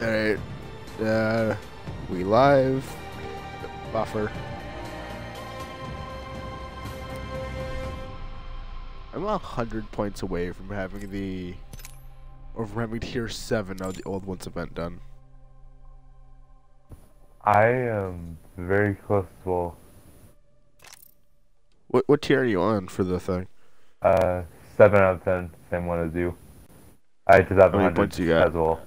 Alright. Uh, we live. Buffer. I'm a hundred points away from having the, or from having tier seven of the old ones event done. I am very close to well, What what tier are you on for the thing? uh, 7 out of 10, same one as you. I just have How many 100 points you got? as well.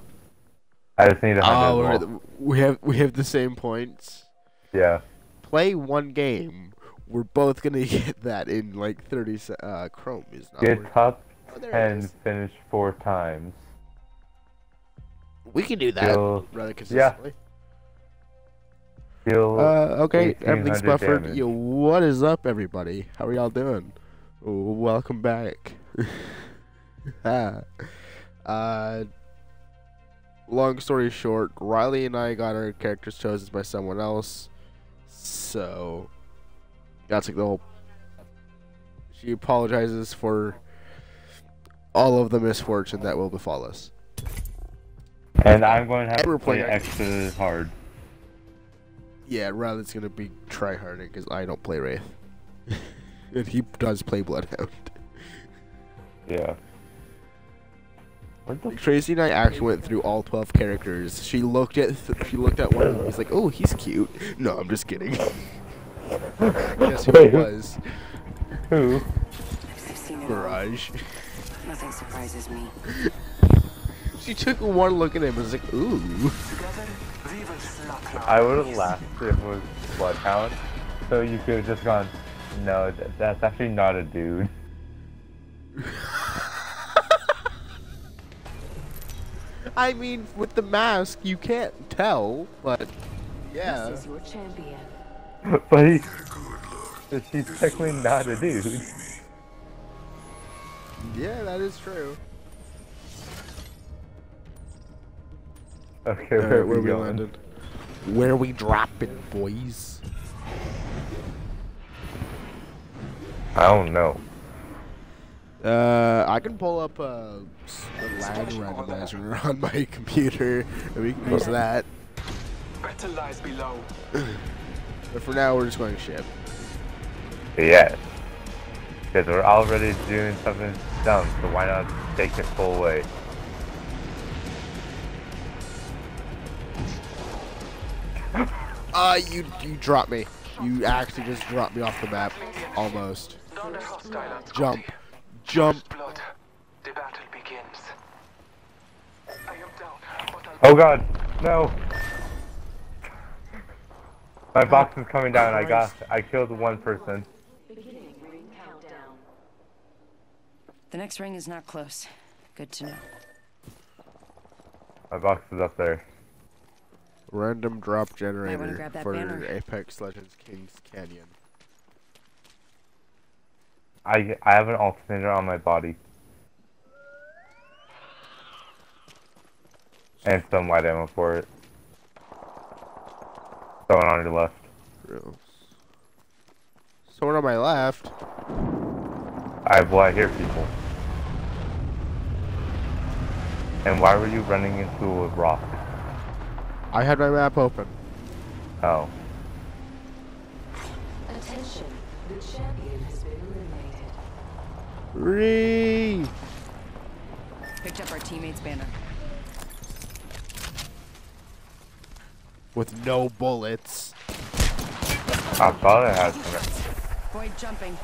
I just need 100 Oh, as we're well. the- we have we have the same points. Yeah. Play one game. We're both gonna get that in like 30 se- uh Chrome is not Get working. top Oh, 10 finish four times. We can do that You'll, rather consistently. you'll Uh, okay, everything's 1800 buffered. damage. Yo, what is up, everybody? How are y'all doing? Oh, welcome back. Ah. uh, long story short, Riley and I got our characters chosen by someone else, so that's like the whole. She apologizes for all of the misfortune that will befall us. and I'm going to have to play extra hard. Yeah, Riley's gonna be try tryharding because I don't play Wraith, and he does play Bloodhound. Yeah. What the Tracy and I actually went through all 12 characters. She looked at th- she looked at one of them. He's like, "Oh, he's cute." No, I'm just kidding. Guess who it was? who? I've seen it all. Mirage. Nothing surprises me. She took one look at him and was like, "Ooh." I would have laughed if it was Bloodhound. So you could have just gone, no, that's actually not a dude. I mean, with the mask, you can't tell, but yeah. This is your champion. but he, but she's technically not a dude. Yeah, that is true. Okay, Alright, where, are where we we going? landed? Where we dropping, boys? I don't know. Uh, I can pull up a, s- a lag randomizer on my computer, and we can use that. Better lies below. But for now, we're just going to ship. Yes. Because we're already doing something dumb, so why not take it full way? Uh, you you dropped me. You actually just dropped me off the map, almost. Thunder hostile at Jump, jump. blood. The battle begins. I am down, Oh god, no! My box is coming down, I got, I killed one person. Beginning ring countdown. The next ring is not close. Good to know. My box is up there. Random drop generator grab that for banner. Apex Legends Kings Canyon. I, I have an alternator on my body. And some light ammo for it. Someone on your left. Gross. Someone on my left. I, well, I hear people. And why were you running into a rock? I had my map open. Oh. Attention. The champion has been eliminated. Ree. Picked up our teammate's banner. With no bullets. I thought I had some. Void jumping.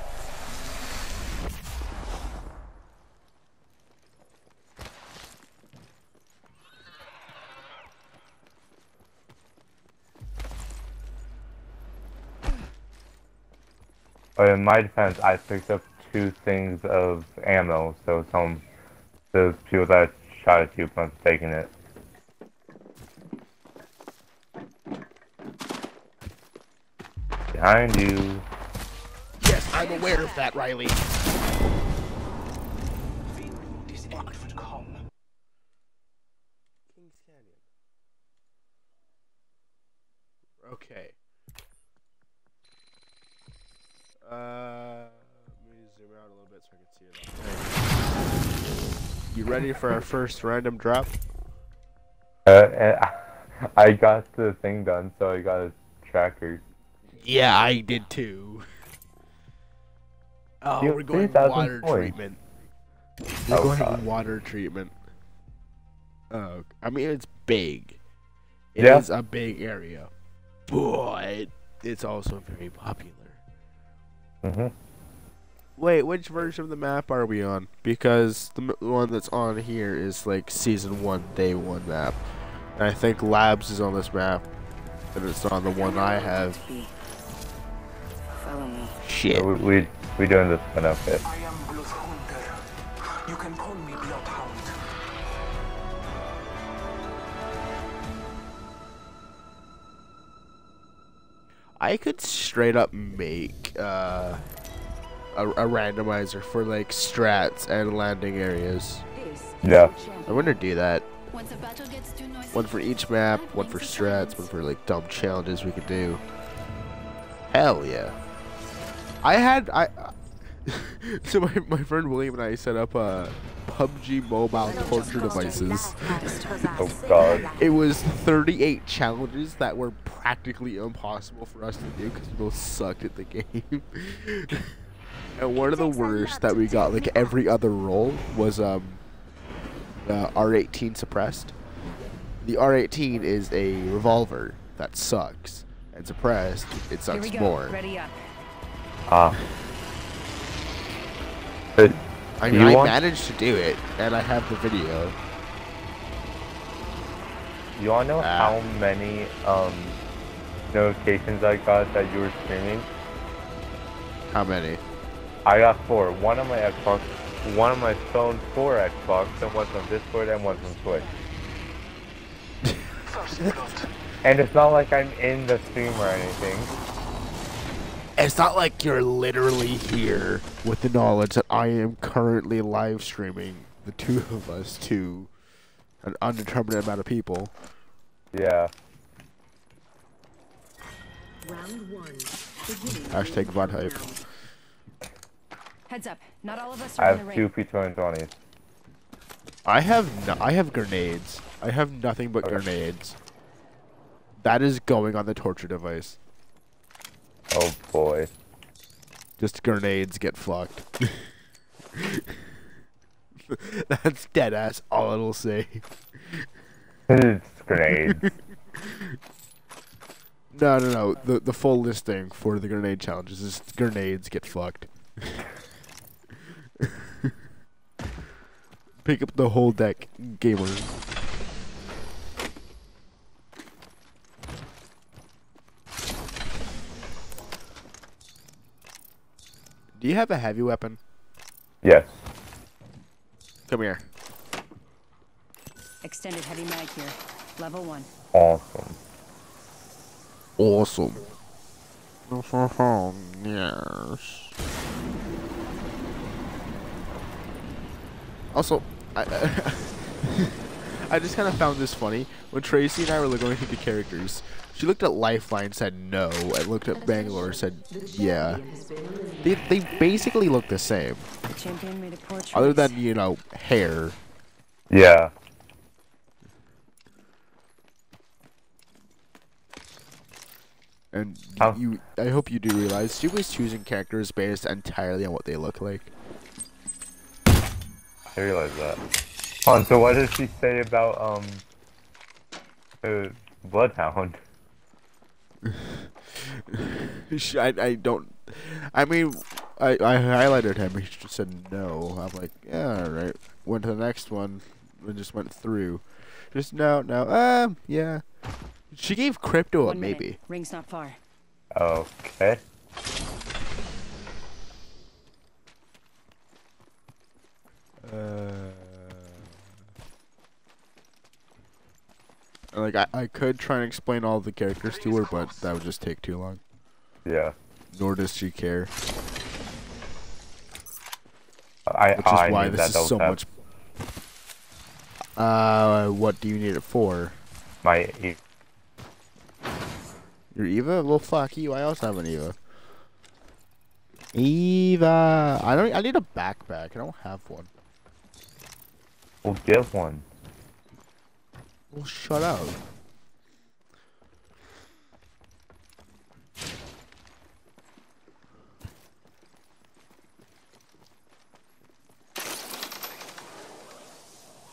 But in my defense, I picked up two things of ammo, so some those people that shot at you have taken it. Behind you. Yes, I'm aware of that, Riley. This end would come. Kings Canyon. Okay. Uh, let me zoom out a little bit so I can see it. You ready for our first random drop? Uh, I got the thing done, so I got a tracker. Yeah, I did too. Oh, You- we're going 3,000 water points. treatment. We're Oh, going God. water treatment. Oh, I mean it's big. It is Yeah. a big area, but it's also very popular. hmm Wait, which version of the map are we on? Because the m- one that's on here is like season one, day one map. And I think Labs is on this map, and it's on the one I have. Follow me. Shit. we, we we doing this one outfit. I am Bloodhunter. You can call me Bloodhound. I could straight up make uh, a, a randomizer for like strats and landing areas. Yeah. I'm gonna do that. Once a battle gets too noisy, One for each map, one for strats, one for like dumb challenges we could do. Hell yeah. I had I so my, my friend William and I set up uh PUBG mobile torture devices. Oh god. It was 38 challenges that were practically impossible for us to do because we both sucked at the game. And one of the worst that we got like every other roll was um uh, R18 suppressed. The R18 is a revolver that sucks, and suppressed it Here sucks we go. more. Ready up. Ah. But I mean, you I managed to do it, and I have the video. you wanna know Ah. how many um notifications I got that you were streaming? How many? I got four. One on my Xbox, one on my phone for Xbox, and one from Discord and one from Twitch. First blood. And it's not like I'm in the stream or anything. It's not like you're literally here with the knowledge that I am currently live streaming the two of us to an undetermined amount of people. Yeah. Round one. Hashtag VOD hype. Heads up. Not all of us I are in the have two. P2020s. I have no, I have grenades. I have nothing but Okay. grenades. That is going on the torture device. Oh boy. Just grenades get fucked. That's dead ass all it'll say. it's grenades. No, no, no. The the full listing for the grenade challenges is grenades get fucked. Pick up the whole deck, gamer. Do you have a heavy weapon? yes. Come here. Extended heavy mag here. Level one. Awesome. Awesome. yes. Also, I, I just kind of found this funny. When Tracy and I were going through the characters, she looked at Lifeline, said no, and looked at Bangalore, said yeah. Champion has been eliminated. They, they basically look the same, The champion made a poor choice. other than, you know, hair. Yeah. And you, I hope you do realize she was choosing characters based entirely on what they look like. I realize that. Hold on, so what does she say about, um, uh, Bloodhound? Sh- I, I don't. I mean, I, I highlighted him. He just said no. I'm like, yeah, all right. Went to the next one and just went through. Just no, no. Um, yeah. She gave crypto a minute. maybe. Ring's not far. Okay. Uh, like I, I could try and explain all the characters to her, but that would just take too long. Yeah. Nor does she care, I, which is I why need this that is double so tap. much. Uh, what do you need it for? My, e- Your Eva? Well, fuck you. I also have an Eva. Eva. I don't. I need a backpack. I don't have one. Will give one. Well, shut up.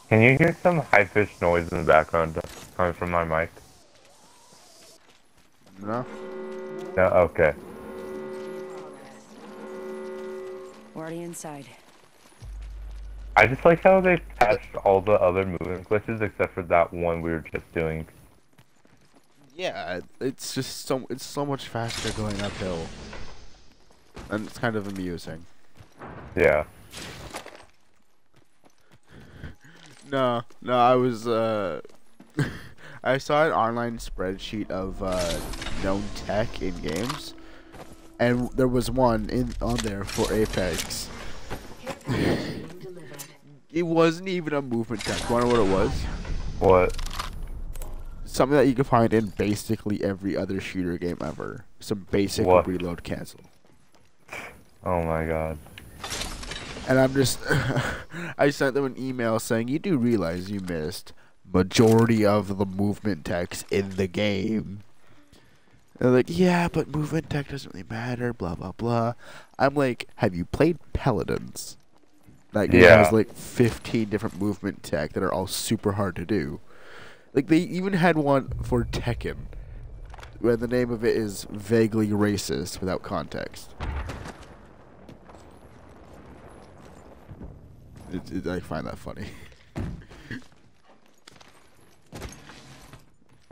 Can you hear some high pitched noise in the background coming from my mic? No. No. Okay. We're already inside. I just like how they patched all the other movement glitches except for that one we were just doing. Yeah, it's just so it's so much faster going uphill, and it's kind of amusing. Yeah. No, no, I was uh, I saw an online spreadsheet of uh known tech in games, and there was one in on there for Apex. It wasn't even a movement tech. You wanna know what it was? What? Something that you can find in basically every other shooter game ever. Some basic What? reload cancel. Oh my god. And I'm just, I sent them an email saying, you do realize you missed majority of the movement text in the game. And they're like, yeah, but movement tech doesn't really matter, blah, blah, blah. I'm like, have you played Paladins? That game Yeah. has like 15 different movement tech that are all super hard to do. Like, they even had one for Tekken, where the name of it is vaguely racist without context. It, it, I find that funny.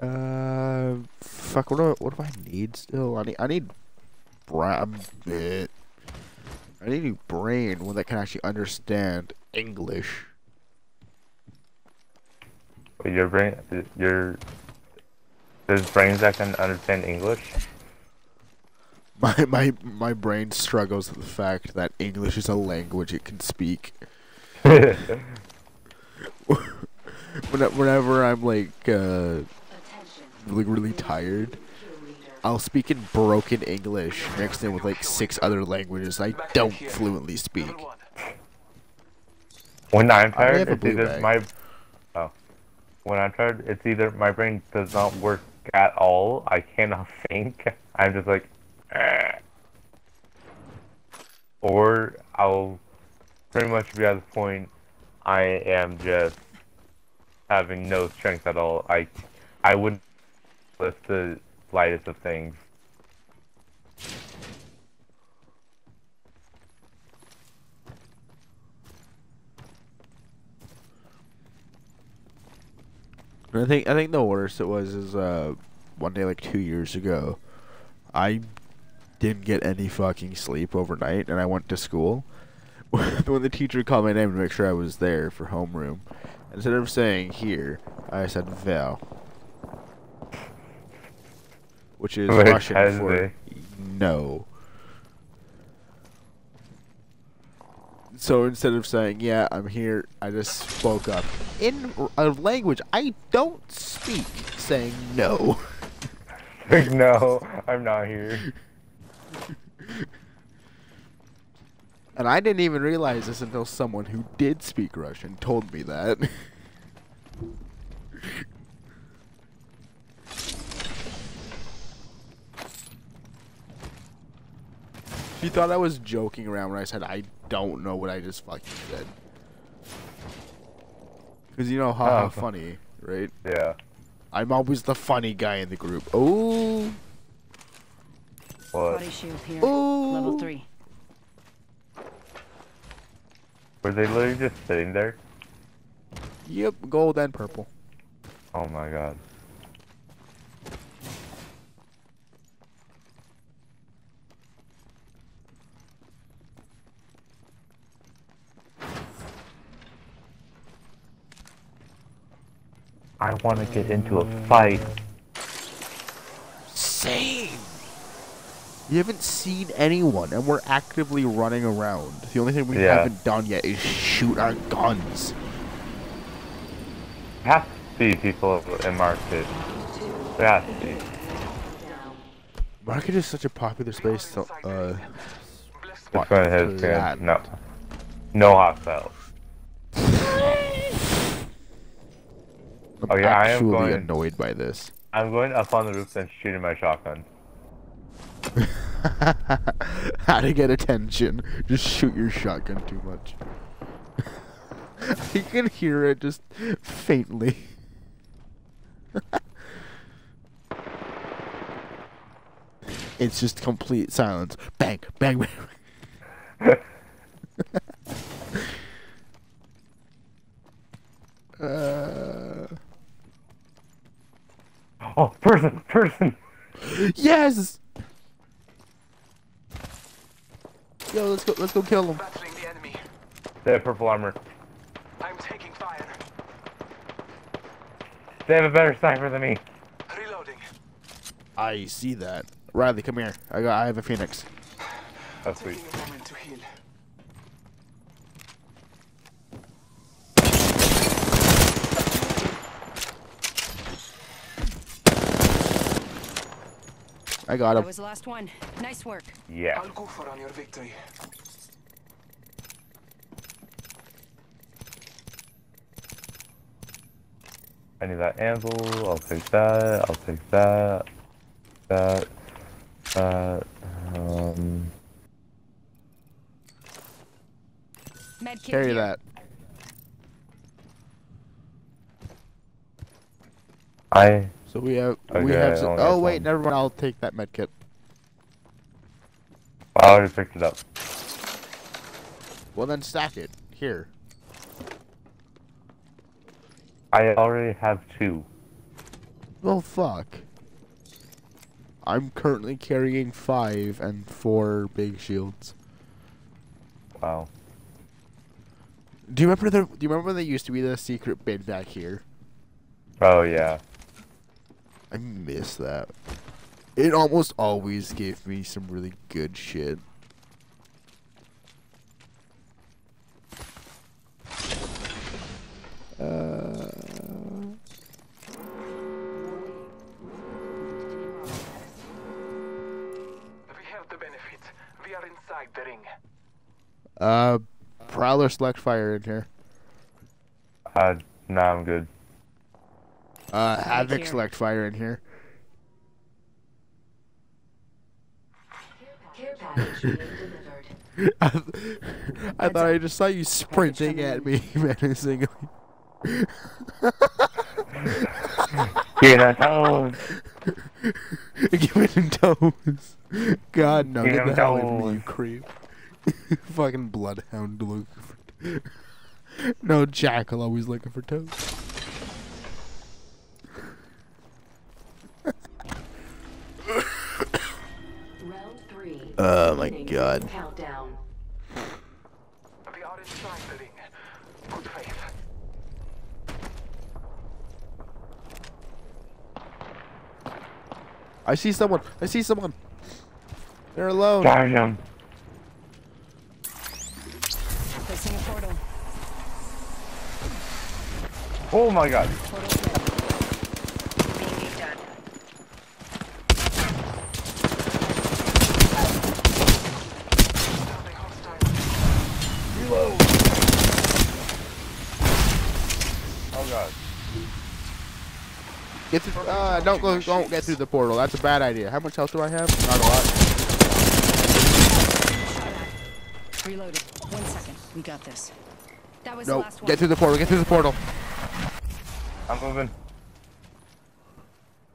uh, fuck. What do, what do I need still? I need I need bra- bit. I need a brain, one that can actually understand English. Your brain, your there's brains that can understand English. My my my brain struggles with the fact that English is a language it can speak. Whenever I'm like uh, like really tired, I'll speak in broken English mixed in with like six other languages I don't fluently speak. When I'm tired, it's either bag. my oh, when I'm tired, it's either my brain does not work at all. I cannot think. I'm just like, "Eh." or I'll pretty much be at the point I am just having no strength at all. I I wouldn't lift the lightest of things. I think I think the worst it was is uh one day like two years ago, I didn't get any fucking sleep overnight, and I went to school. when the teacher called my name to make sure I was there for homeroom, instead of saying here, I said Vel, which is Wait, Russian for they? no. So instead of saying yeah, I'm here, I just spoke up in a language I don't speak, saying no. Like, no, I'm not here. And I didn't even realize this until someone who did speak Russian told me that. she thought I was joking around when I said I don't know what I just fucking said. Cause you know, how, Oh. funny, right? Yeah. I'm always the funny guy in the group. Oh, What? Body shield here. Ooh. Level three. Were they literally just sitting there? yep, gold and purple. Oh my god. I want to get into a fight. Same. You haven't seen anyone, and we're actively running around. The only thing we Yeah. haven't done yet is shoot our guns. There has to see people in market. There has to be. Market is such a popular space. To, uh, Just spot going to hit his No. No hostiles. I'm Oh, yeah, I am actually going- annoyed by this. I'm going up on the roof and shooting my shotgun. How to get attention? Just shoot your shotgun too much. you can hear it just faintly. it's just complete silence. Bang, bang, bang. uh, Oh, person, person! yes. Yo, let's go. Let's go kill him. Battling the enemy. They have purple armor. I'm taking fire. They have a better sniper than me. Reloading. I see that. Riley, come here. I got. I have a phoenix. That's sweet. Taking a moment to heal. I got That him. was the last one. Nice work. Yeah. I'll go for on your victory. I need that anvil. I'll take that. I'll take that. That. That. Um. Med Carry here. that. I. So we have. we have. Some, oh wait, one. never mind. I'll take that med kit. I already picked it up. Well then, stack it here. I already have two. Well, fuck. I'm currently carrying five and four big shields. Wow. Do you remember the? Do you remember when there used to be the secret bin back here? Oh yeah. I miss that. It almost always gave me some really good shit. Uh, We have the benefit. We are inside the ring. uh, Prowler select fire in here. Uh, nah, I'm good. Uh, Havoc here. select fire in here. Care package. I, I thought I just saw you sprinting at me menacingly. You're not toes. Give it in toes. God, no, Give get him the hell away from me, you creep. Fucking bloodhound looking for. no, jackal always looking for toes. Round three. Oh my God. Countdown. We are inside the ring. Good faith. I see someone. I see someone. They're alone. Charge him. Placing a portal. Oh my god. Portal's ready. Being done. Starting hostile. Oh god. Get through. Uh, don't go. Don't get through the portal. That's a bad idea. How much health do I have? Not a lot. Reloaded. One second. We got this. That was the last one. Get through the portal. Get through the portal. I'm moving.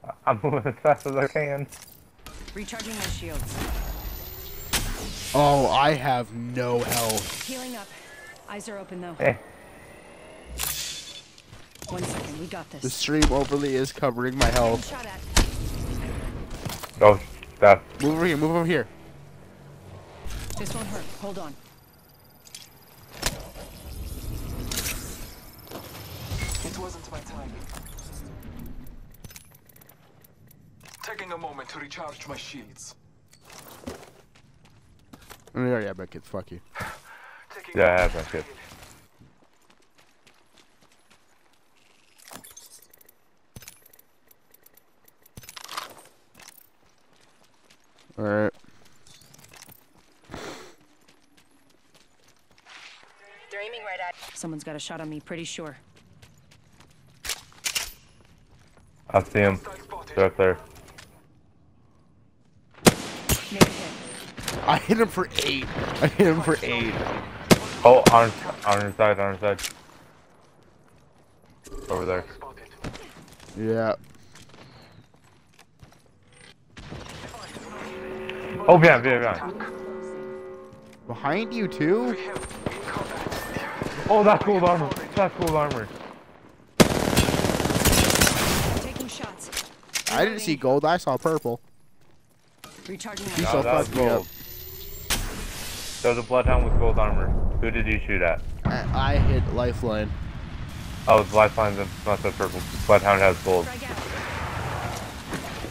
I- I'm moving as fast as I can. Recharging my shields. Oh, I have no health. Healing up. Eyes are open though. Eh. One second. We got The stream overlay is covering my health. Shot at. Oh, that. Move over here. Move over here. This won't hurt. Hold on. It wasn't my time. Taking a moment to recharge my shields. Oh, yeah, yeah, but kids, fuck you. Yeah, I a have moment that to kit. heal. Alright. They're aiming right at. Someone's got a shot on me. Pretty sure. I see him. Hostile spotted. They're up there. Make a hit. I hit him for eight. I hit him for eight. Oh, on on her side, on her side. Over there. Yeah. Oh, behind, behind, behind. Behind you too? Hill in combat. Oh, that's gold armor. That's gold armor. Taking shots. I didn't see gold. I saw purple. Recharging You my saw No, that was fucked me up. gold. There was a bloodhound with gold armor. Who did you shoot at? I, I hit lifeline. Oh, it's lifeline. That's not the purple. Bloodhound has gold. Frag out.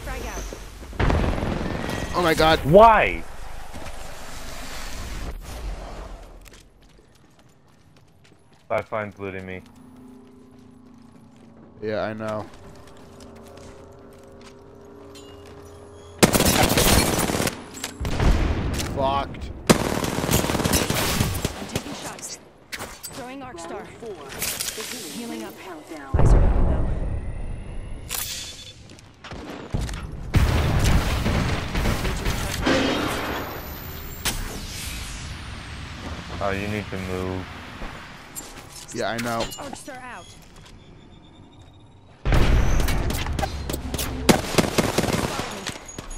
Frag out. Oh my god. Why? Lifeline's looting me. Yeah, I know. Fucked. I'm taking shots. Throwing arc star. Healing up. Countdown. Oh, you need to move. Yeah, I know. Arc out.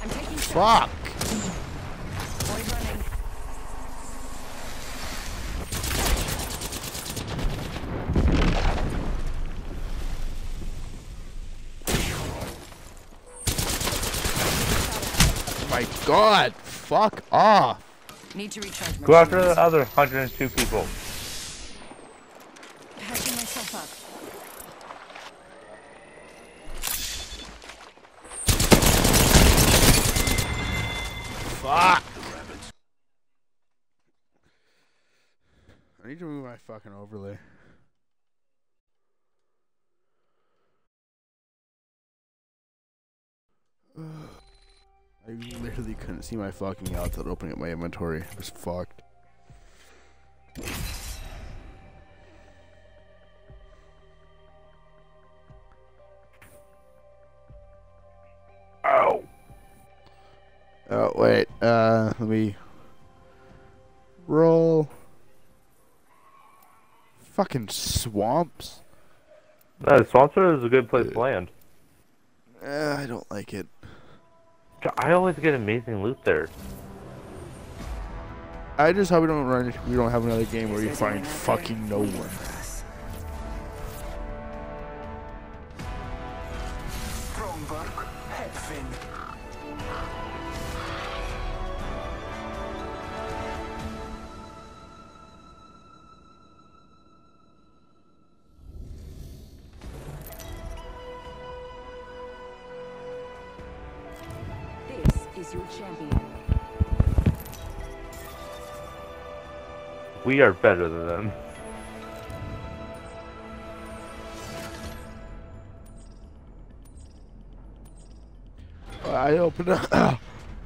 I'm taking. Fuck. Void running. My god. Fuck off. Need to recharge my Go after the other 102 people. Patching myself up. Fuck. I need to move my fucking overlay. I literally couldn't see my fucking out without opening up my inventory. It was fucked. Ow. Oh wait, uh, let me roll. Fucking swamps. No, Swampster is a good place to land. Uh, I don't like it. I always get amazing loot there. I just hope we don't run. We don't have another game where you find fucking no one. Is your champion. We are better than them. I opened up.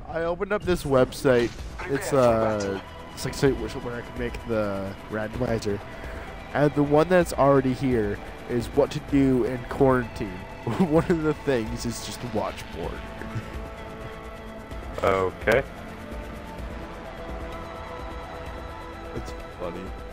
I opened up this website. It's uh, it's like site where where I can make the randomizer, and the one that's already here is what to do in quarantine. one of the things is just watch porn. Okay. It's funny.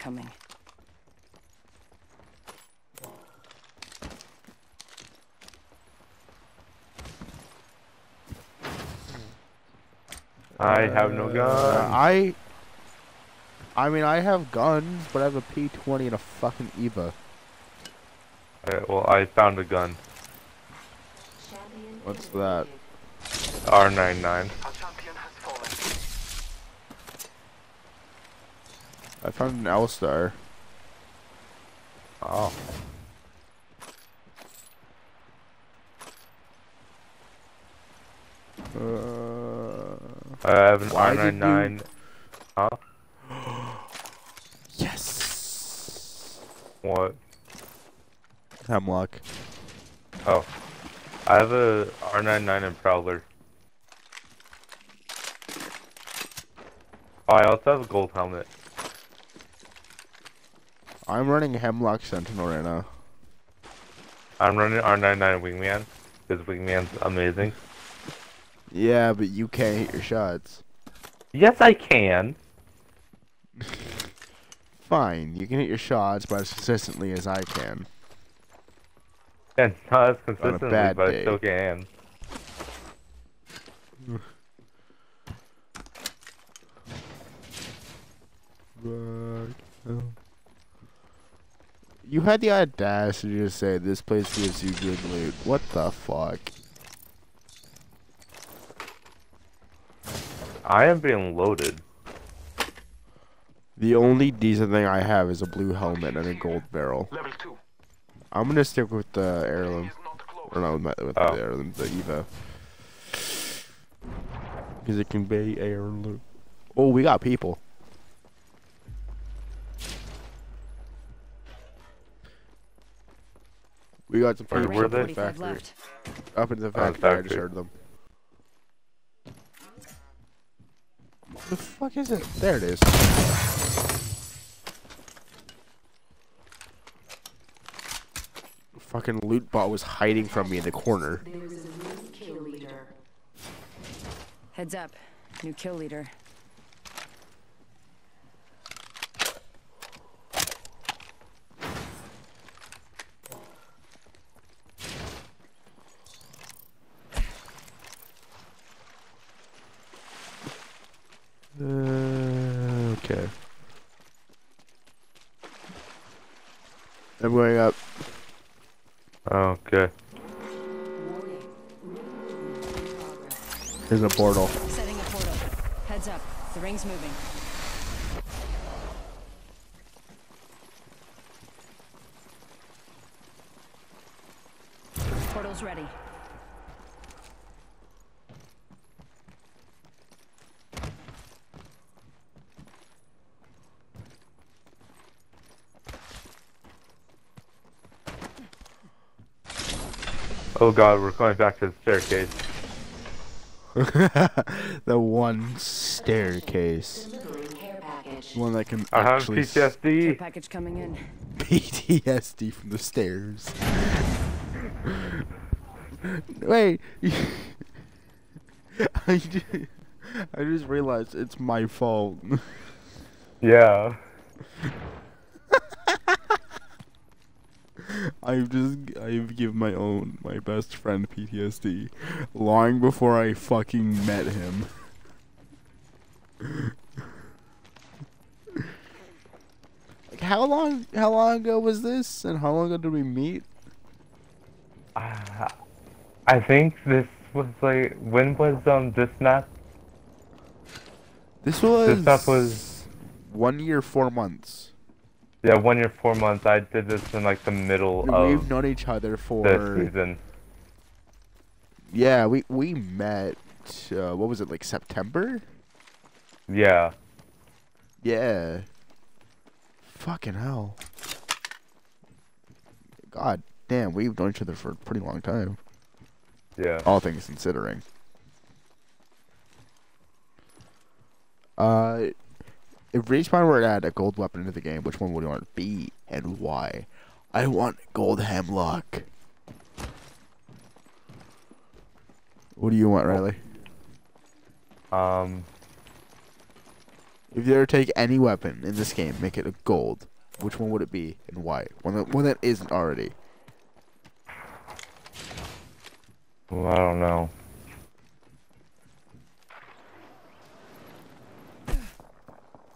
Coming. I have no Uh, gun. I. I mean, I have guns, but I have a P20 and a fucking Eva. Alright, well, I found a gun. What's that? R99. Our champion has fallen. I found an L star. Oh. Uh, I have an Why did you- R99. Huh? yes. What? Hemlock. Oh. I have a R99 and Prowler. Oh, I also have a gold helmet. I'm running Hemlock Sentinel right now. I'm running R99 Wingman. Because Wingman's amazing. Yeah, but you can't hit your shots. Yes, I can. Fine, you can hit your shots, but as consistently as I can. And not as consistently, bad but day. I still can. Um, You had the audacity to say this place gives you good loot. What the fuck? I am being loaded. The only decent thing I have is a blue helmet and a gold barrel. Level 2. I'm gonna stick with the heirloom. Or not close. Or no, with, with Oh. the heirloom, the Eva. Because it can be heirloom. Oh, we got people. We got some Where people were in they? the factory. left. Up in the the factory, I just heard them. The fuck is it? There it is. Fucking loot bot was hiding from me in the corner. There is a new kill leader. Heads up. New kill leader. Uh, okay. I'm going up. Okay. Warning. New movement in progress. There's a portal. Setting a portal. Heads up. The ring's moving. Portal's ready. Oh god, we're going back to the staircase. the one staircase. Delivering care package. One that can I have actually PTSD. package coming in. PTSD from the stairs. Wait. I just, I just realized it's my fault. Yeah. I've just I've given my own my best friend PTSD long before I fucking met him. like how long how long ago was this and how long ago did we meet? Uh, I think this was like when was um this map? This was stuff was- one year four months. Yeah, one year, four months. I did this in like the middle of. We've known each other this for season. yeah we we met uh, what was it like September? Yeah. Yeah. Fucking hell. God damn, we've known each other for a pretty long time. Yeah. All things considering. Uh, if Respawn were to add a gold weapon into the game, which one would you want to be and why? I want gold hemlock. What do you want, Riley? Um. If you ever take any weapon in this game, make it a gold. Which one would it be and why? One that one that isn't already. Well, I don't know.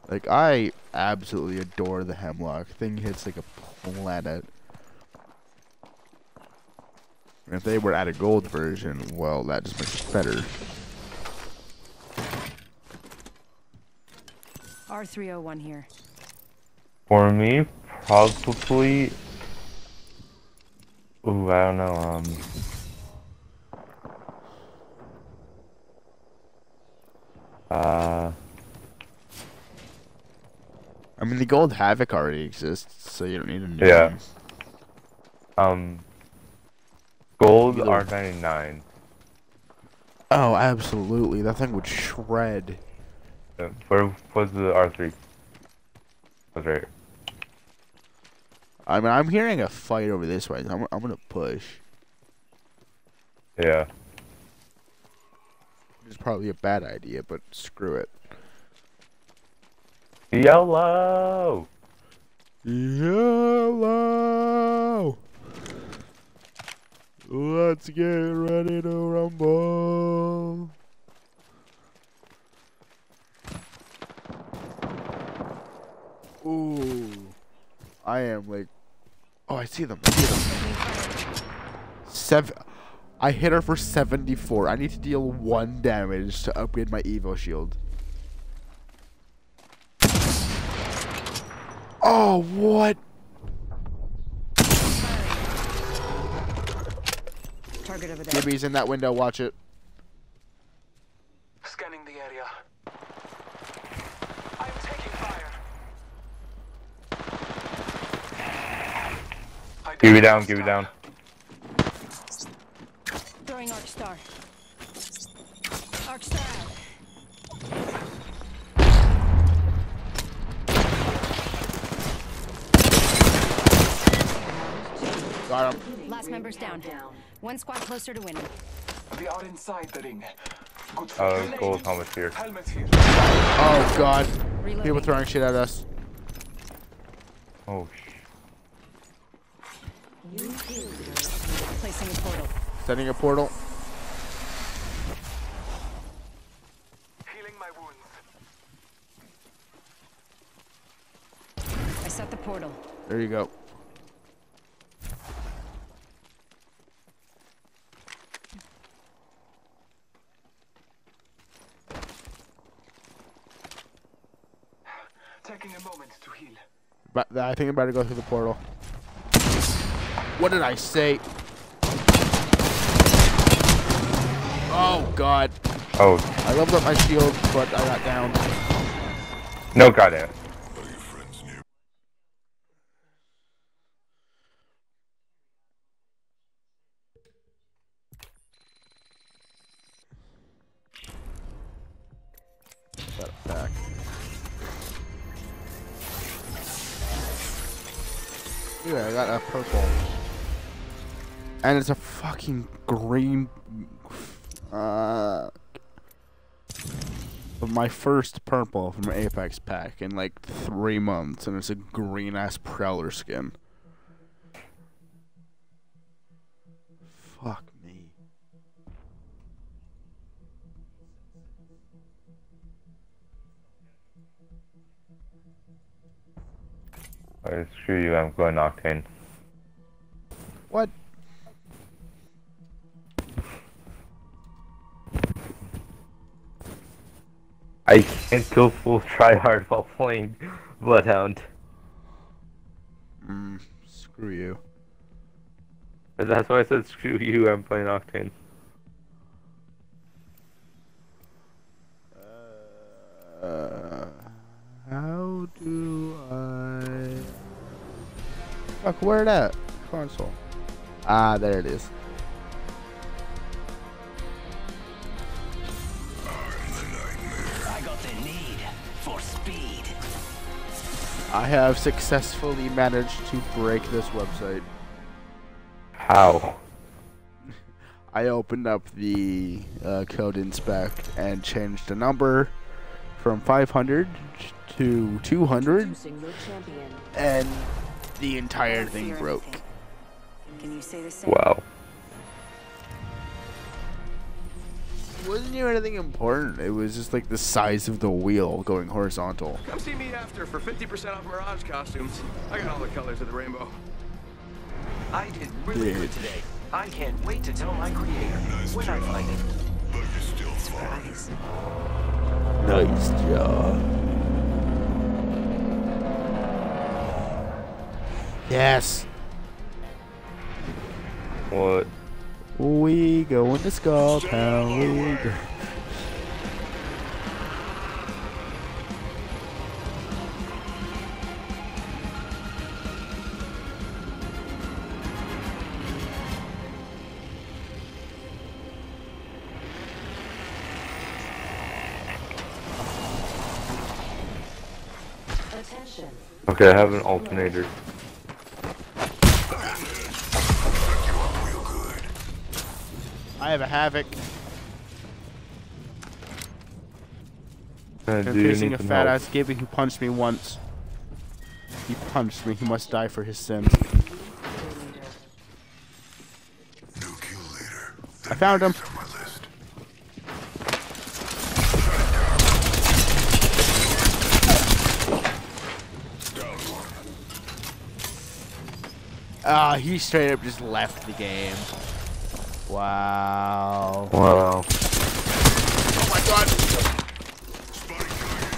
Like I absolutely adore the hemlock. Thing hits like a planet. And if they were at a gold version, well, that just makes it better. R301 here. For me, probably. Ooh, I don't know. Um. Uh. I mean, the gold havoc already exists, so you don't need a new Yeah. one. Um. Gold R99. Oh, absolutely. That thing would shred. Uh, Where was the R3? Was right. here. I mean, I'm hearing a fight over this way. I'm, I'm gonna push. Yeah. It's probably a bad idea, but screw it. Yellow. Yellow. Let's get ready to rumble. Ooh. I am like. Oh, I see them. I see them. Seven. I hit her for 74. I need to deal one damage to upgrade my Evo shield. Oh, what? Target over there. Gibby's in that window. Watch it. Scanning the area. I'm taking fire. I Give me down. it. Give me down. Throwing Arc Star. Arc Star Got him. Last member's down. One squad closer to winning. We are inside the ring. Good for Uh, gold helmet here. Helmet here. Oh, God. People throwing shit at us. Oh, sh. Placing a portal. Setting a portal. Healing my wounds. I set the portal. There you go. Taking a moment to heal. But I think I'm about to go through the portal. What did I say? Oh god. Oh, I leveled up my shield, but I got down. no goddamn. And it's a fucking green. Uh, my first purple from Apex pack in like three months, and it's a green ass Prowler skin. Fuck me. Alright, screw you. I'm going Octane. What? I can't go full tryhard while playing Bloodhound. Mm, screw you. But that's why I said screw you. I'm playing Octane. Uh, how do I? Fuck, where that console? Ah, there it is. I have successfully managed to break this website. How? I opened up the uh, code inspect and changed the number from 500 to 200, Introducing your champion. and the entire thing broke. Can you say the same? Wow. Wasn't even anything important. It was just like the size of the wheel going horizontal. Come see me after for 50% off Mirage costumes. I got all the colors of the rainbow. I did really Dude. good today. I can't wait to tell my creator when I find him. Surprise. Nice job. Yes. What? We go into Skull Town. We go. Okay, I have an alternator. I have a havoc. I'm facing a fat help? ass Gibby who punched me once. He punched me. He must die for his sins. I found him. Ah, he straight up just left the game. Wow. Wow. Oh my god.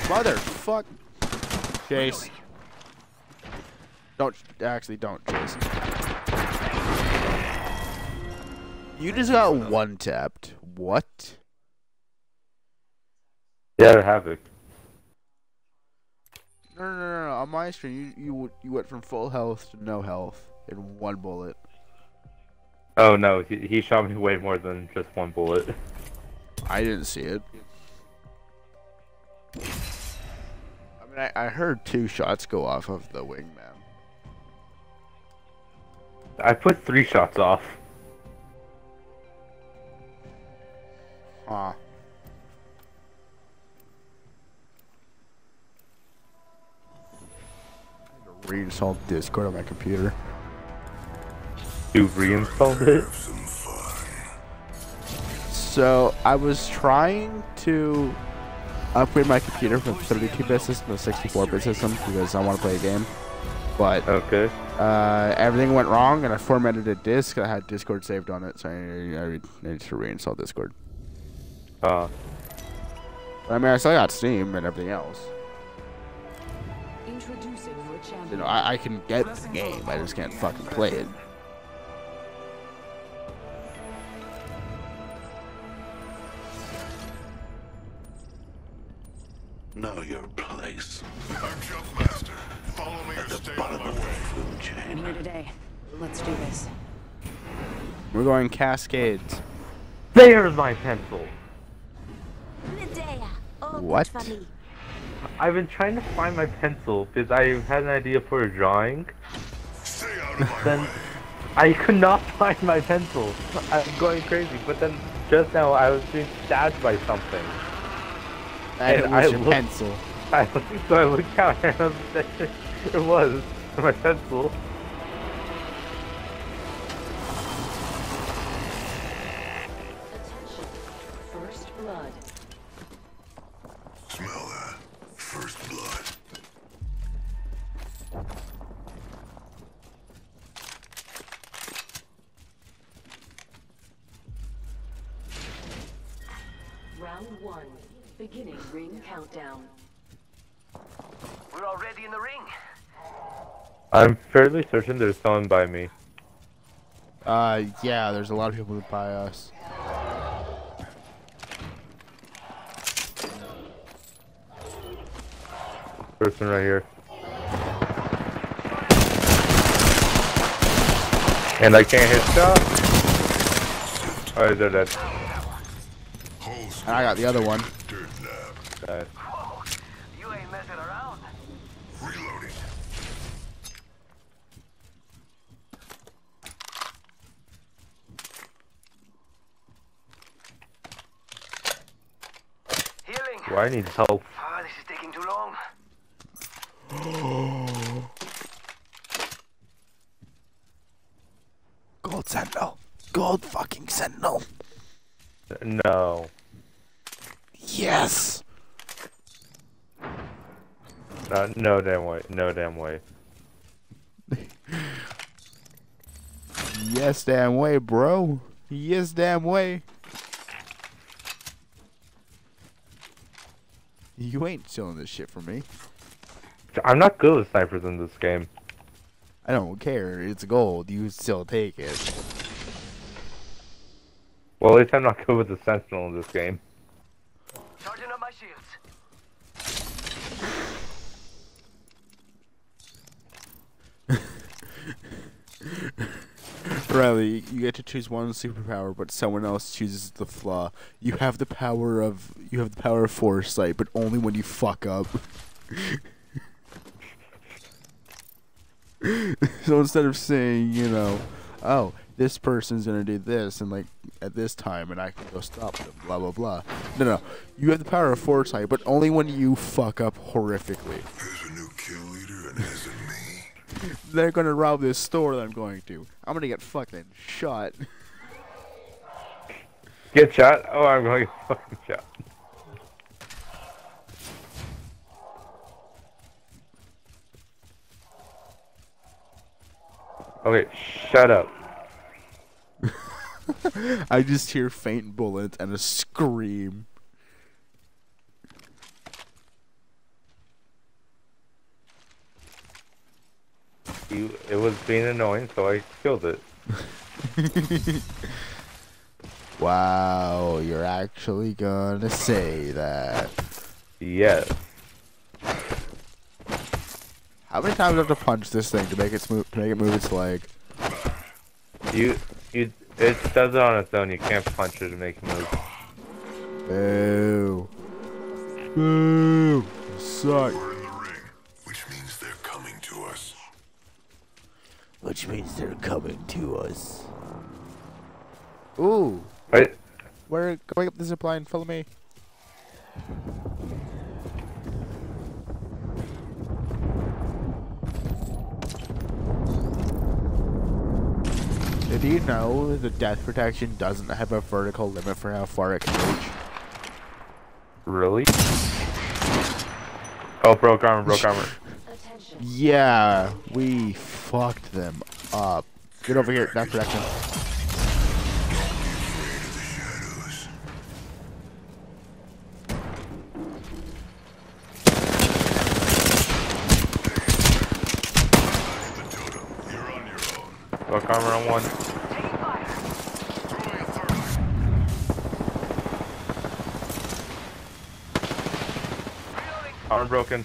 Motherfuck. Chase. Don't actually don't chase. You just got one tapped. What? Yeah, Havoc. No, no, no, no. On my screen, you you you went from full health to no health in one bullet. Oh no, he, he shot me way more than just one bullet. I didn't see it. I mean, I, I heard two shots go off of the wingman. I put three shots off. Huh. Reinstall Discord on my computer. You reinstalled it? So I was trying to upgrade my computer from 32-bit system to 64-bit system because I want to play a game. But Okay. uh, everything went wrong, and I formatted a disk. I had Discord saved on it, so I, I re- needed to reinstall Discord. Uh, But, I mean, I still got Steam and everything else. Introducing. You know, I, I can get the game. I just can't fucking play it. Know your place. I'm Jumpmaster. Follow me At the bottom of the food I'm chain. here today. Let's do this. We're going Cascades. there's my pencil. Medea. Oh, What? good. I've been trying to find my pencil because I had an idea for a drawing. Stay out of my Then way. I could not find my pencil. I'm going crazy. But then just now I was being stabbed by something. And it And was I your looked- pencil. I so I looked out and I was it was my pencil. Ring countdown. We're already in the ring. I'm fairly certain there's someone by me. Uh, yeah, there's a lot of people by us. Person right here. And I can't hit shot. Oh, they're dead. And I got the other one. dirt lab. Dead. Whoa, you ain't messing around. Reloading. Healing. Well, I need help. Ah, this is taking too long. Gold Sentinel. Gold fucking Sentinel. No. Yes. Uh, no damn way. No damn way. Yes, damn way, bro. Yes, damn way. You ain't stealing this shit from me. I'm not good with snipers in this game. I don't care. It's gold. You still take it. Well, at least I'm not good with the Sentinel in this game. Charging up my shields. Riley, you get to choose one superpower, but someone else chooses the flaw. You have the power of you have the power of foresight, but only when you fuck up. so instead of saying, you know, oh, this person's gonna do this and like at this time and I can go stop them, blah blah blah. No no. You have the power of foresight, but only when you fuck up horrifically. There's a new kill leader and it isn't me. They're gonna rob this store that I'm going to. I'm gonna get fucking shot. Get shot? Oh, I'm going to get fucking shot. Okay, shut up. I just hear faint bullets and a scream. You, it was being annoying, so I killed it. Wow, you're actually gonna say that. Yes. How many times do I have to punch this thing to make it move to make it move its leg? You, you, it does it on its own. You can't punch it to make it move. Boo. Boo. Suck. Which means they're coming to us. Ooh. Wait, We're going up the zip line. Follow me. Did you know the death protection doesn't have a vertical limit for how far it can reach? really? Oh, broke armor, broke armor. Yeah, we fucked them up. Get over here, death protection. Shadows. The on one. Armor broken.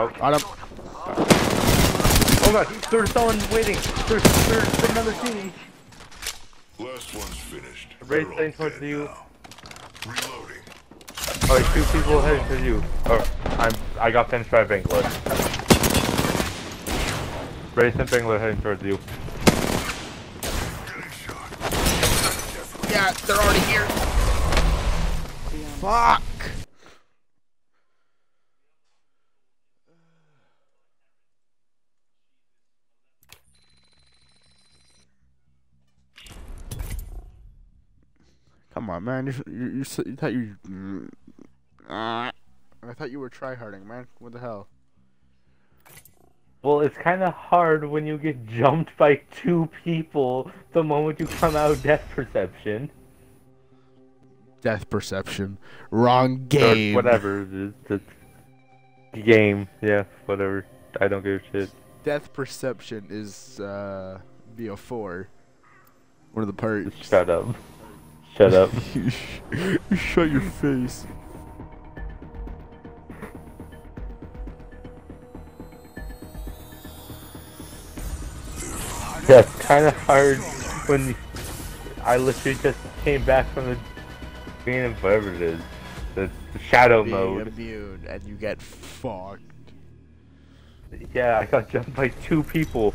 Oh, Got him. oh god, there's someone waiting. There's, there's another team. Last one's finished. Race They're all lane towards dead you. now. Reloading. Oh, two people heading towards you. Oh, I'm, I got finished by Bangalore. Race and Bangalore heading towards you. Yeah, they're already here. Fuck. Man. You you, you, you thought you. Mm, ah. I thought you were tryharding, man. What the hell? Well, it's kind of hard when you get jumped by two people the moment you come out of death perception. Death perception. Wrong Or game. whatever it is. It's game. Yeah, whatever. I don't give a shit. Death perception is uh, BO4. One of the parts. Shut up. Shut up. Shut your face. Yeah, it's kind of hard when I literally just came back from the being of whatever it is. The, the shadow Being mode. immune and you get fucked. Yeah, I got jumped by two people.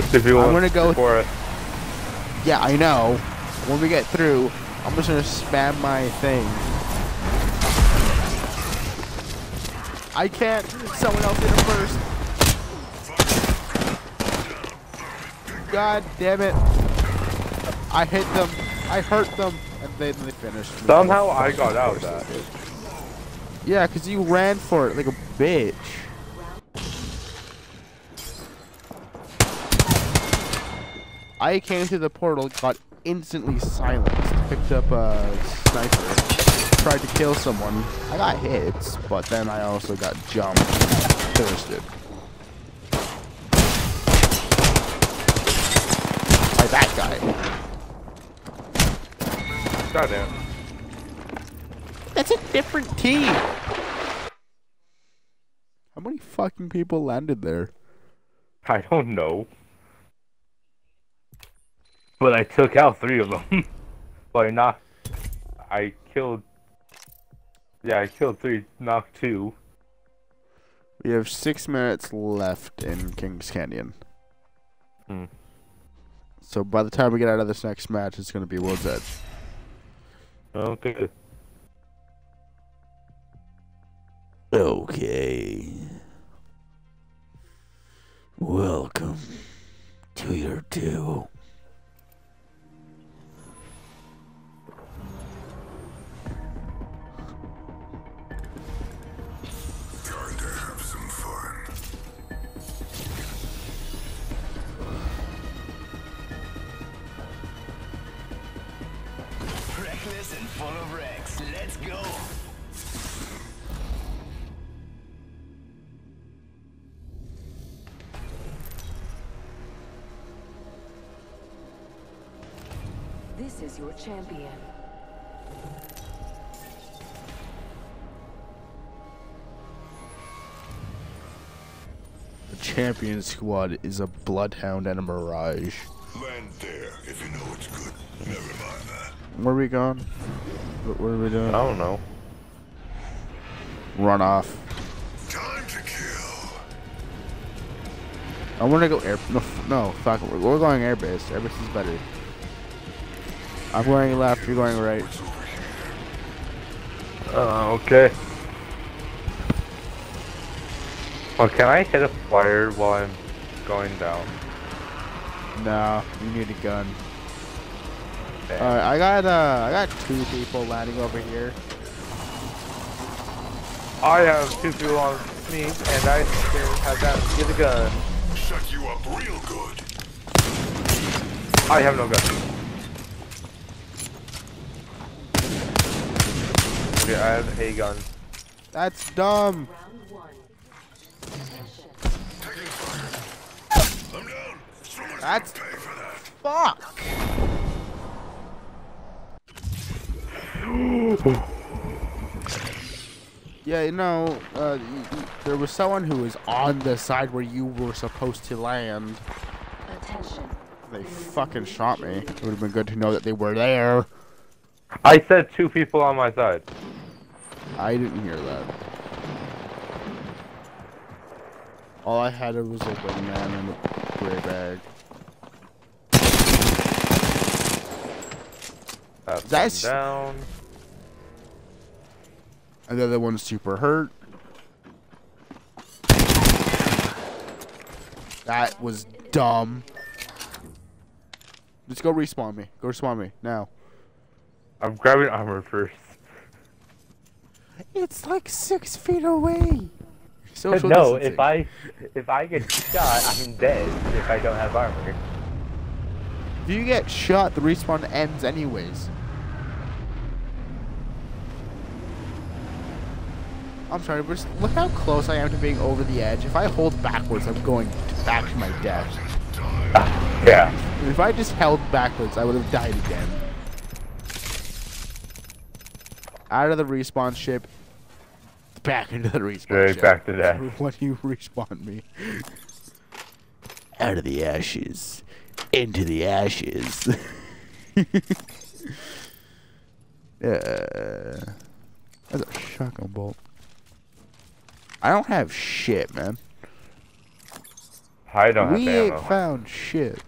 There's two people I'm gonna go- for it. Yeah, I know. When we get through, I'm just gonna spam my thing. I can't. Someone else did it first. God damn it. I hit them. I hurt them. And then they finished. me. Somehow I got out of that. Yeah, because you ran for it like a bitch. I came to the portal, got instantly silenced, picked up a sniper, tried to kill someone. I got hits, but then I also got jumped, thirsted. By that guy. Goddamn. That's a different team. How many fucking people landed there? I don't know. But I took out three of them. But I knocked. I killed Yeah, I killed three, knocked two. We have six minutes left in Kings Canyon. Hmm. So by the time we get out of this next match, it's going to be World's Edge. Okay. Okay. Welcome to your two. The champion squad is a Bloodhound and a Mirage. Land there if you know it's good. Never mind that. Where are we going? What, what are we doing? I don't know. Run off. Time to kill. I want to go air. No, no, fuck. We're, we're going airbase. Airbase is better. I'm going left. You're going right. Uh, okay. Well, can I hit a flyer while I'm going down? No, you need a gun. Alright, I got uh, I got two people landing over here. I have two people on me, and I can have them get a gun. Shut you up real good. I have no gun. Okay, I have a gun. That's dumb. That's- pay for that. Fuck. Yeah, you know, uh, y- y- there was someone who was on the side where you were supposed to land. Attention. They fucking shot me. It would have been good to know that they were there. I said two people on my side. I didn't hear that. All I had was a wingman and a gray bag. That's down. And the other one's super hurt. That was dumb. Just go respawn me. Go respawn me now. I'm grabbing armor first. It's like six feet away. Social no, distancing. if I if I get shot, I'm dead if I don't have armor. If you get shot, the respawn ends anyways. I'm sorry, but look how close I am to being over the edge. If I hold backwards, I'm going back to my death. Yeah. If I just held backwards, I would have died again. Out of the respawn ship, back into the respawn Straight ship. back to death. When you respawn me. Out of the ashes, into the ashes. yeah. That's a shotgun bolt. I don't have shit, man. I don't we have ain't found shit.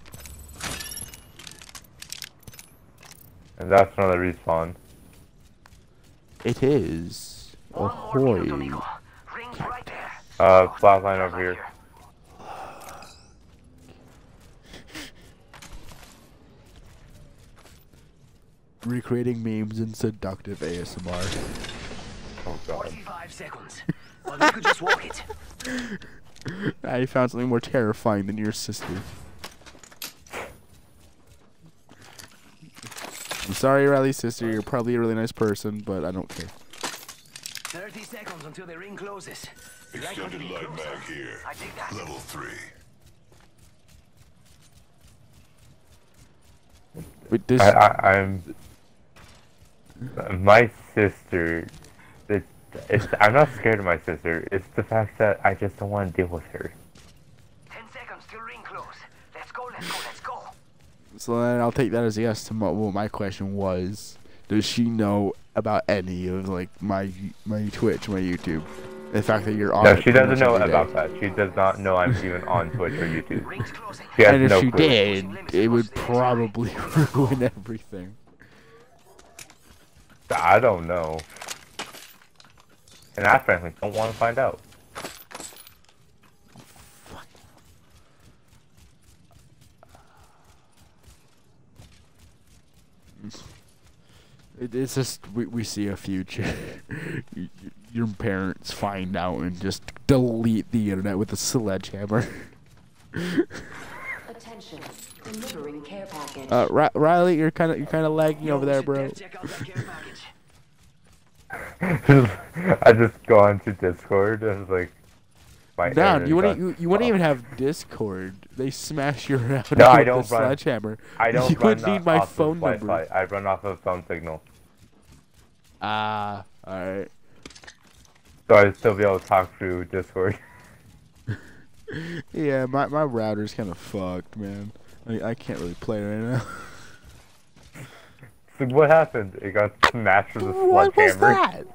And that's another respawn. It is. Ahoy. Uh, flatline over here. Recreating memes and seductive ASMR. Oh god. 45 seconds. Well, we could just walk it. I found something more terrifying than your sister. I'm sorry, Riley's sister. You're probably a really nice person, but I don't care. 30 seconds until the ring closes. You like Extended light closer? mag here. I dig that. Level three. Wait, this. I, I, I'm. My sister. It, it's, I'm not scared of my sister. It's the fact that I just don't want to deal with her. 10 seconds till ring close. Let's go, let's go, let's go. So then I'll take that as a yes to my, what my question was. Does she know about any of like my my Twitch, my YouTube? The fact that you're on. No, she pretty doesn't know every day. about that. She does not know I'm even on Twitch or YouTube. She has And if no she clue. did, it would probably ruin everything. I don't know. And I frankly don't want to find out. It, it's just we, we see a future. Y- y- Your parents find out and just delete the internet with a sledgehammer. Attention. Delivering care package. Uh, Ri- Riley, you're kind of you're kind of lagging over there, bro. Check out that care package. I just go onto Discord and it's like. My Down. You wouldn't you, you wouldn't even have Discord. They smash your router No, I with don't the run- sledgehammer. I don't You would need uh, my phone number. I run off of phone signal, Ah, all right. so I'd still be able to talk through Discord. Yeah, my my router's kind of fucked, man. I, I can't really play right now. What happened? It got smashed with a what was sledgehammer. that?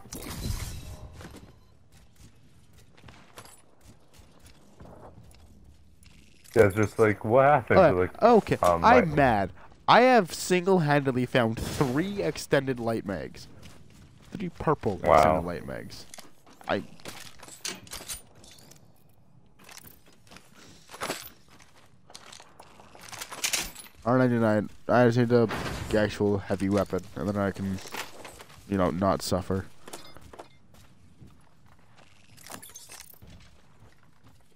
Yeah, it's just like what happened? Alright, Like, okay, um, I'm like- mad. I have single-handedly found three extended light mags. Three purple Wow. extended light mags. I. R99. I just need a actual heavy weapon, and then I can, you know, not suffer.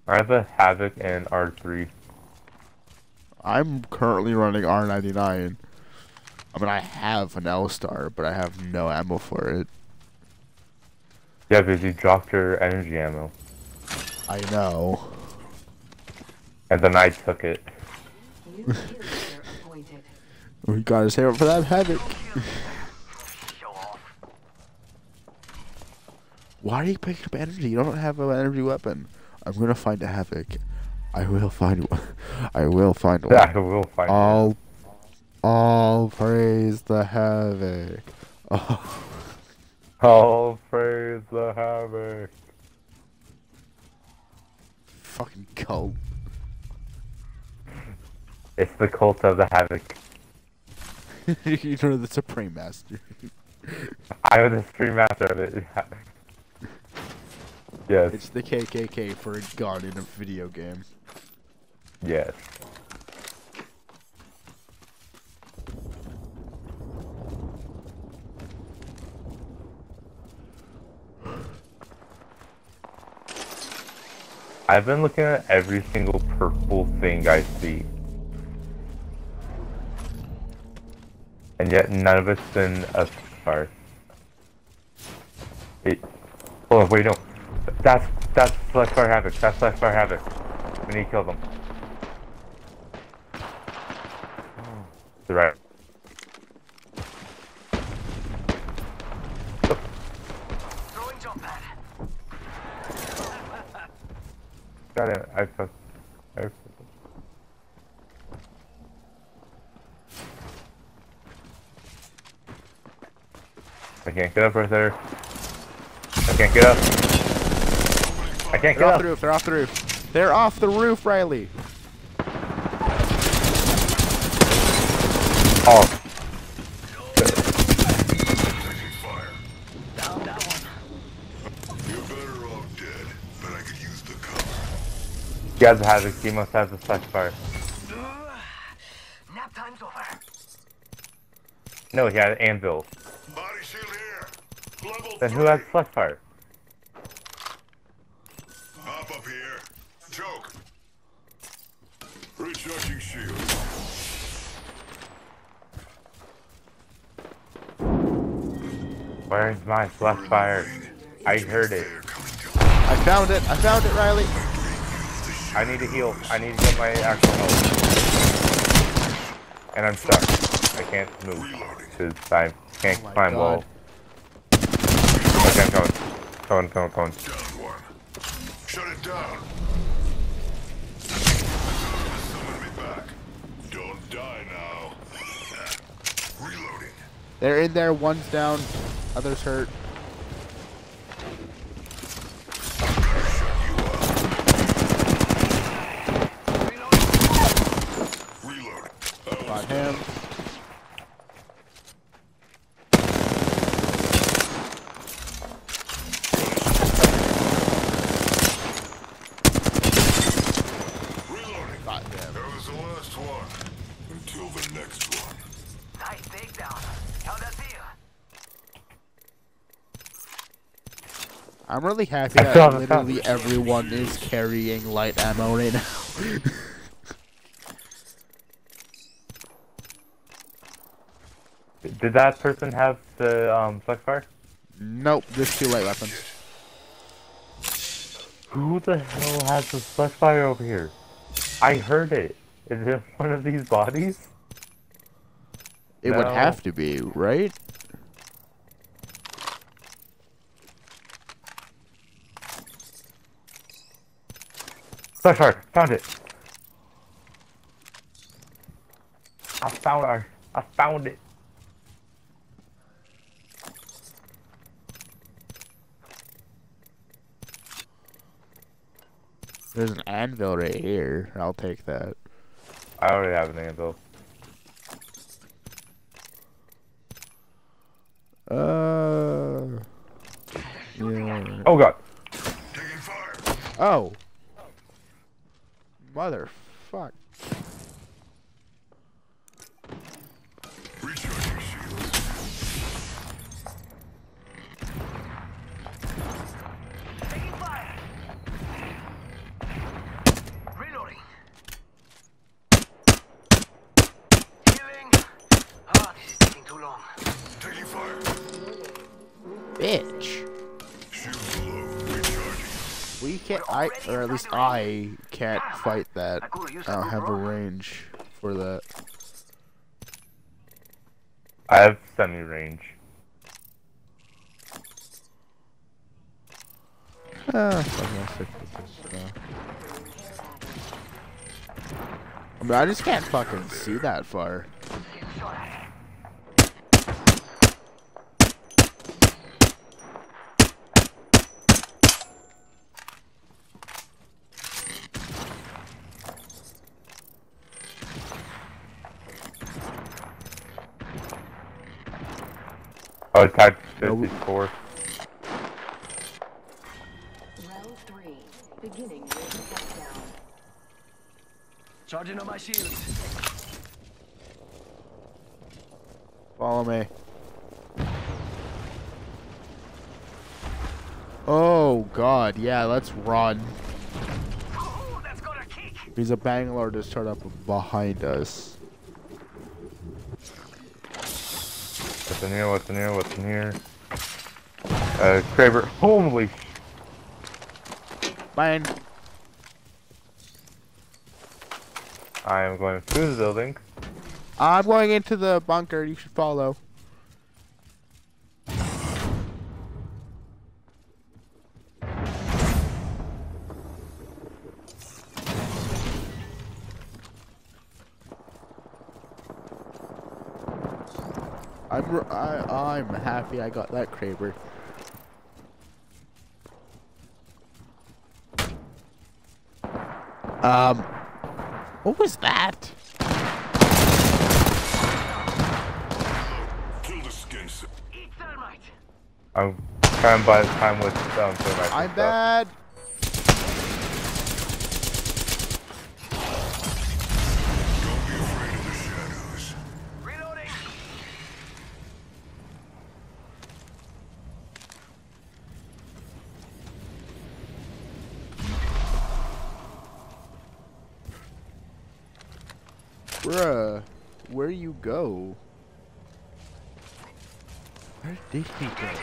I have a Havoc and R3. I'm currently running R99. I mean, I have an L star, but I have no ammo for it. Yeah, because you dropped your energy ammo, I know. and then I took it. New kill leader appointed. We gotta save it for that havoc. Why are you picking up energy? You don't have an energy weapon. I'm gonna find a havoc. I will find one. I will find one. I will find one. All, all praise the havoc. Oh, All praise the Havoc. fucking cult. It's the cult of the Havoc. you know the Supreme Master. I am the Supreme master of it. yes, It's the KKK for a gun in a video game. yes. I've been looking at every single purple thing I see. And yet none of it's been a star. It, hold on, wait, no. That's, that's Select Fire Havoc. That's Select Fire Havoc. We need to kill them. The right. Throwing jump pad. Got it. I fucked. I fucked. I can't get up right there. I can't get up. I can't They're get off up. the roof. They're off the roof. They're off the roof, Riley. Oh, Taking fire. Down that one. You're better off dead, but I could use the cover. he has a havoc. He must have the flash fire. Nap time's over. No, he had anvil. Body shield here. Level Then who has flash fire? Hop up here. Choke. Recharging shield. Where's my flash fire? I heard it. They're coming to I found it. I found it, Riley. I need to heal. I need to get my actual health. And I'm stuck. I can't move. Because I can't Oh climb God. wall. Okay, coming. Coming, coming, coming. Shut it down. They're in there. One's down. Others hurt. Reloading. Got him. Reloading. Got him. That was the last one. Until the next one. Nice takedown. How'd that feel? I'm really happy I that saw the sound. literally everyone is carrying light ammo right now. Did that person have the um, flash fire? nope, just two light weapons. Who the hell has the flash fire over here? I heard it. Is it one of these bodies? It would have to be, right? Flash fire! Found it! I found her. I found it. There's an anvil right here. I'll take that. I already have an anvil. Uh. Yeah. Oh god! Taking fire. Oh. Motherfuck. Or at least I can't fight that. I don't have a range for that. I have semi range. Ah, I'll stick with this. I mean, I just can't fucking see that far. Oh, type No, uh, we- 54. Round three. Beginning ring countdown. Charging on my shields. Follow me. Oh god, yeah, let's run. Ooh, that's gonna kick. Because a Bangalore just turned up behind us. What's in here? What's in here? What's in here? Uh, Kraber. Holy Mine. I am going through the building. I'm going into the bunker. You should follow. happy I got that Kraber. Um, what was that? I'm trying by the time with um, I'm bad. Did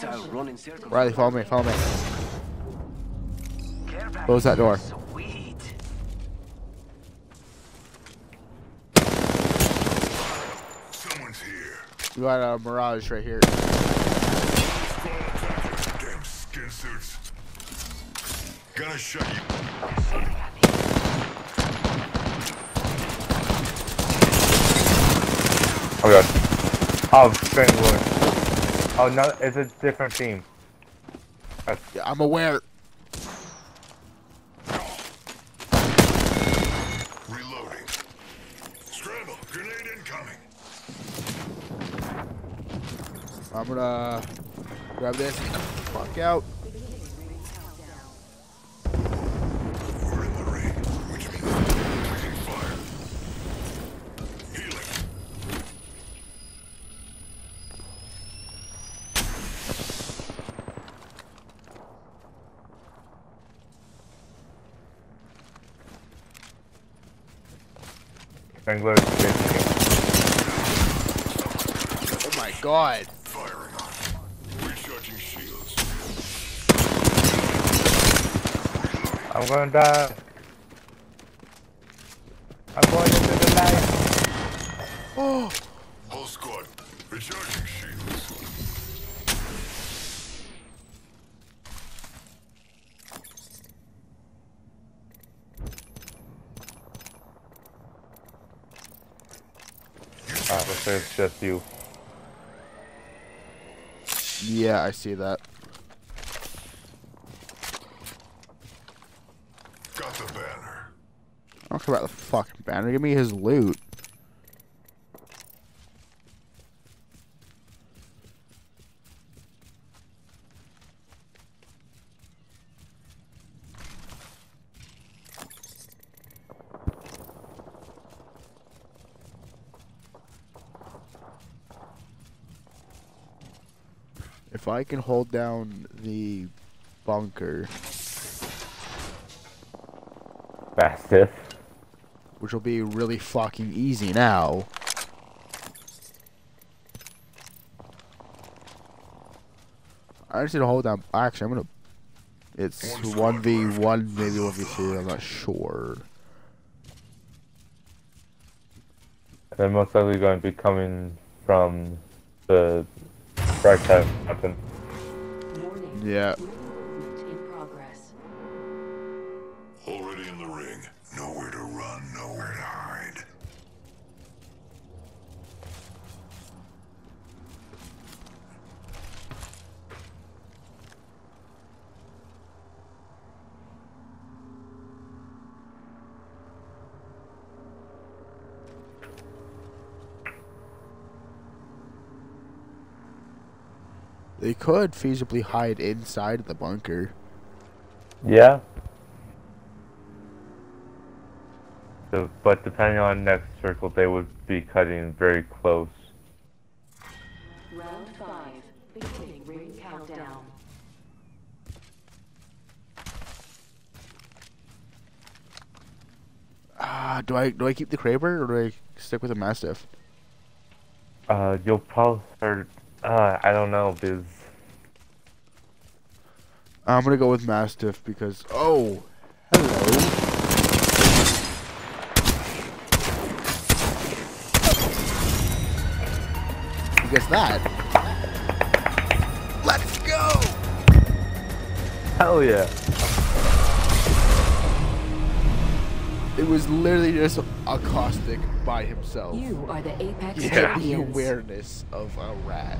Guess I'll run in circles. Riley, follow me, follow me. Close that door. Sweet. Someone's here. You got a Mirage right here. Damn skin suits. Gonna shut you. Oh god. Oh, Bangalore. Oh no, it's a different team. Yeah, I'm aware. Reloading. Scramble. Grenade incoming. I'm gonna grab this. and get the Fuck out. Bangalore is great. Oh my god. Firing on. Recharging shields. I'm gonna die. I'm going into the light. Oh, Whole squad. Recharging shields. Ah, looks like it's just you. yeah, I see that. Got the banner. I don't care about the fucking banner. Give me his loot. If I can hold down the bunker, Fastest. which will be really fucking easy now. I just need to hold down. Actually, I'm gonna. It's one v one, maybe one v two. I'm not sure. They're most likely going to be coming from the right side weapon. Warning. Yeah. They could feasibly hide inside the bunker. Yeah. So, but depending on next circle, they would be cutting very close. Round five. Beginning ring countdown. Ah, do I do I keep the Kraber or do I stick with the Mastiff? Uh, you'll probably start. Uh, I don't know, because I'm gonna go with Mastiff because oh, hello. You guess that? Let's go. hell yeah. It was literally just a caustic by himself. You are the Apex Yeah, the awareness of a rat.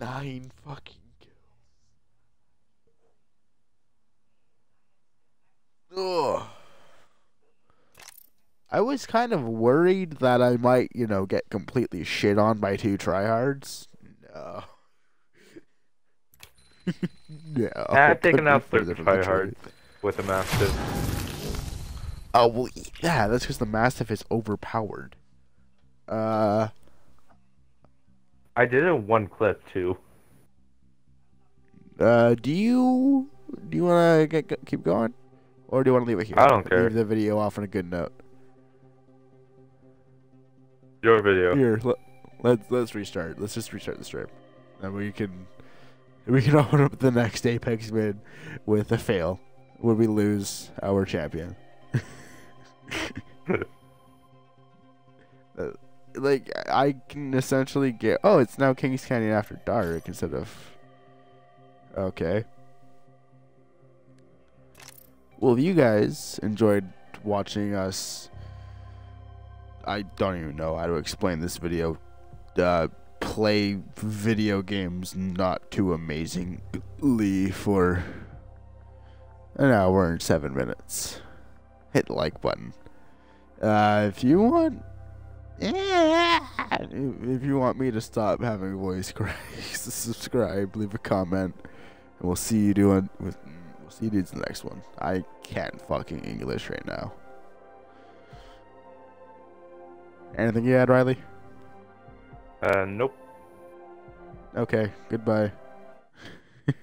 Nine fucking kills. Ugh. I was kind of worried that I might, you know, get completely shit on by two tryhards. No. no. I've taken out further the tryhard with a mastiff. Oh well, yeah, that's because the mastiff is overpowered. Uh, I did it in one clip too. uh, do you do you want to keep going, or do you want to leave it here? I don't care. Leave the video off on a good note. Your video. Here, let, let's let's restart. Let's just restart the stream, and we can we can open up the next Apex win with a fail, where we lose our champion. Uh, like I can essentially get. Oh, it's now Kings Canyon after dark instead of. Okay. Well, if you guys enjoyed watching us, I don't even know how to explain this video. Uh, play video games not too amazingly for an hour and seven minutes. Hit the like button. Uh, if you want, if you want me to stop having voice cracks, subscribe, leave a comment, and we'll see you doing with. We'll see you dudes in the next one. I can't fucking English right now. Anything you add, Riley? Uh, nope. Okay, goodbye.